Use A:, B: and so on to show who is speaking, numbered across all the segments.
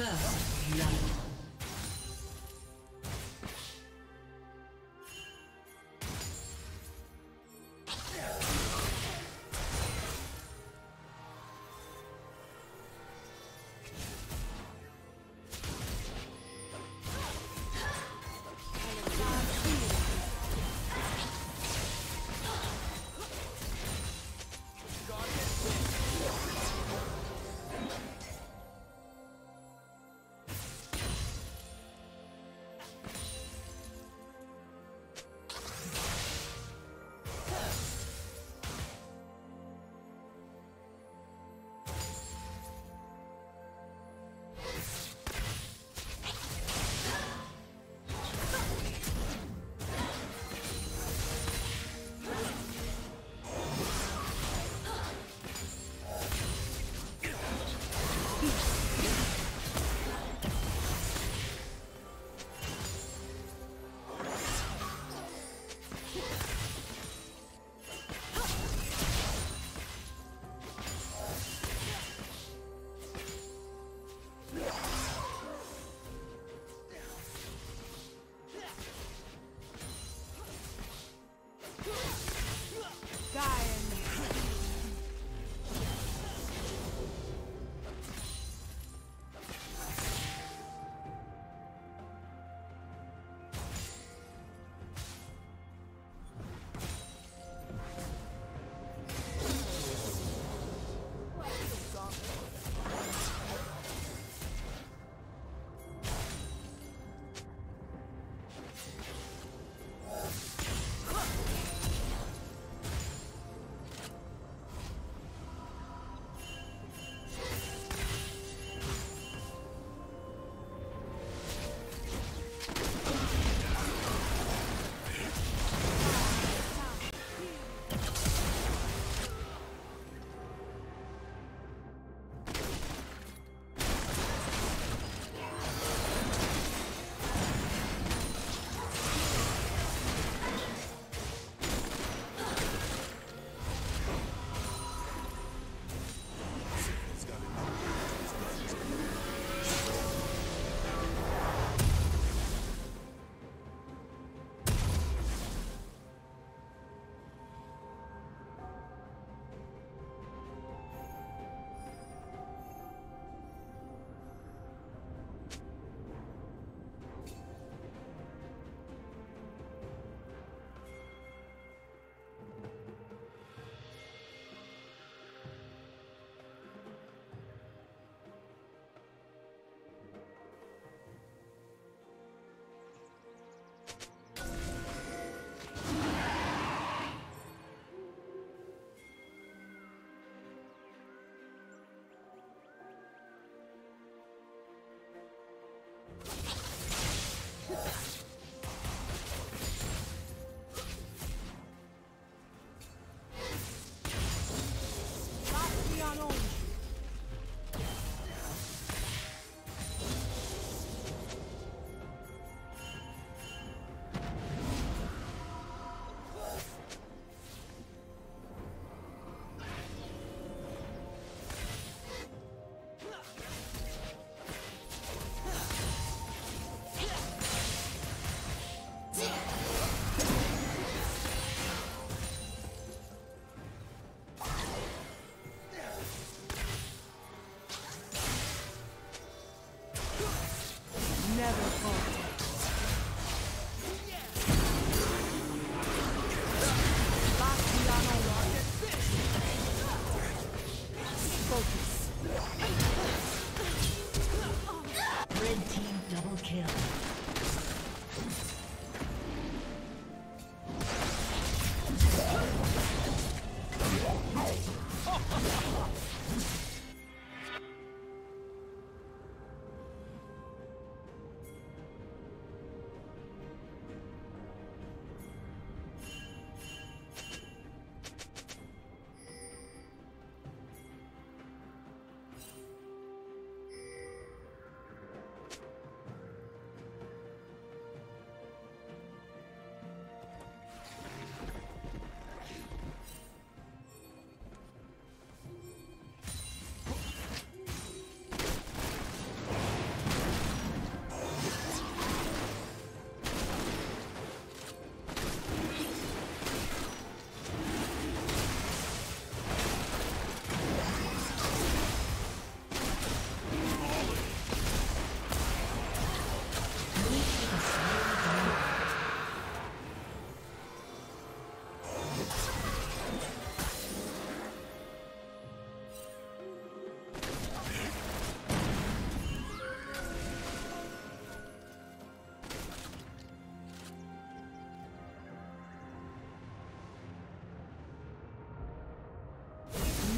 A: First blood.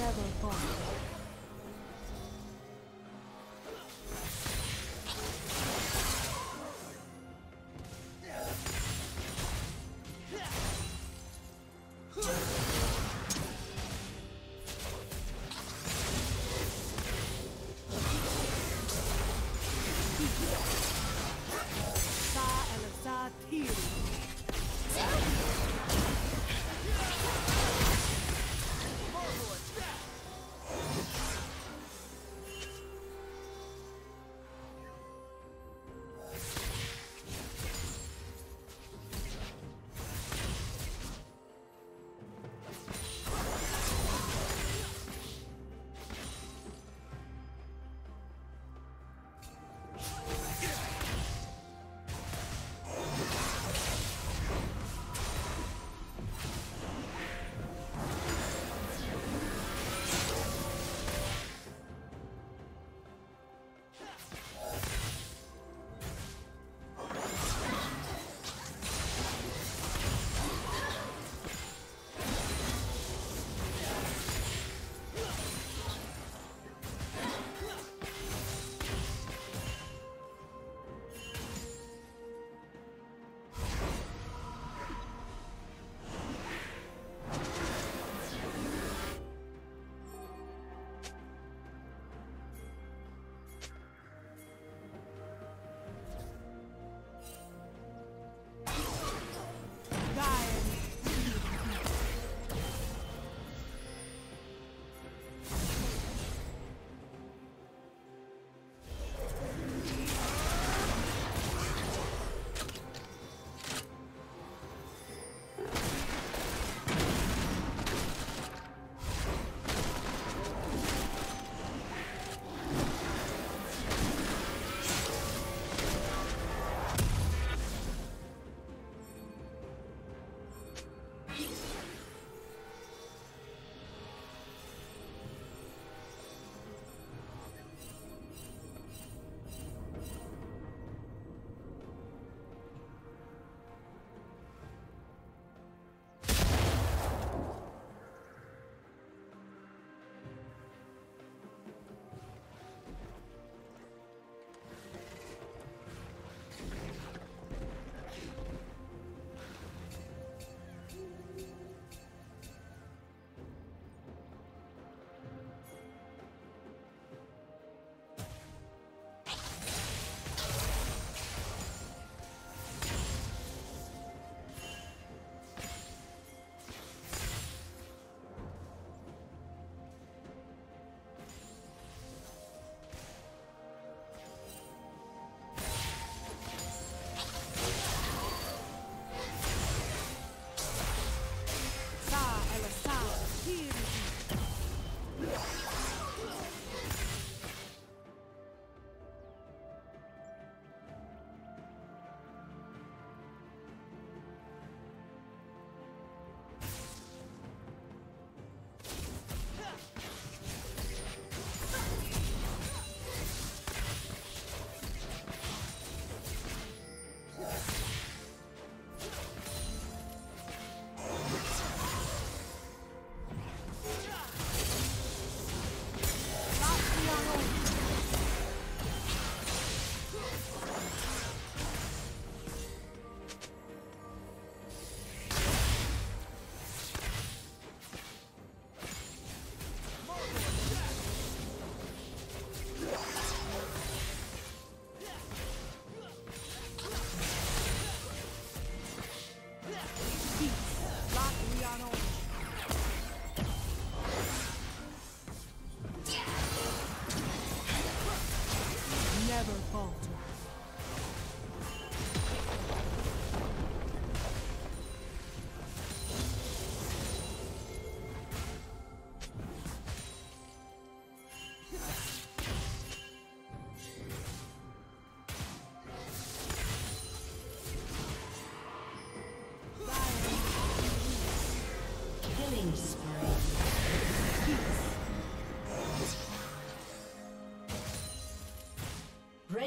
A: Level 5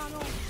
B: tunnel.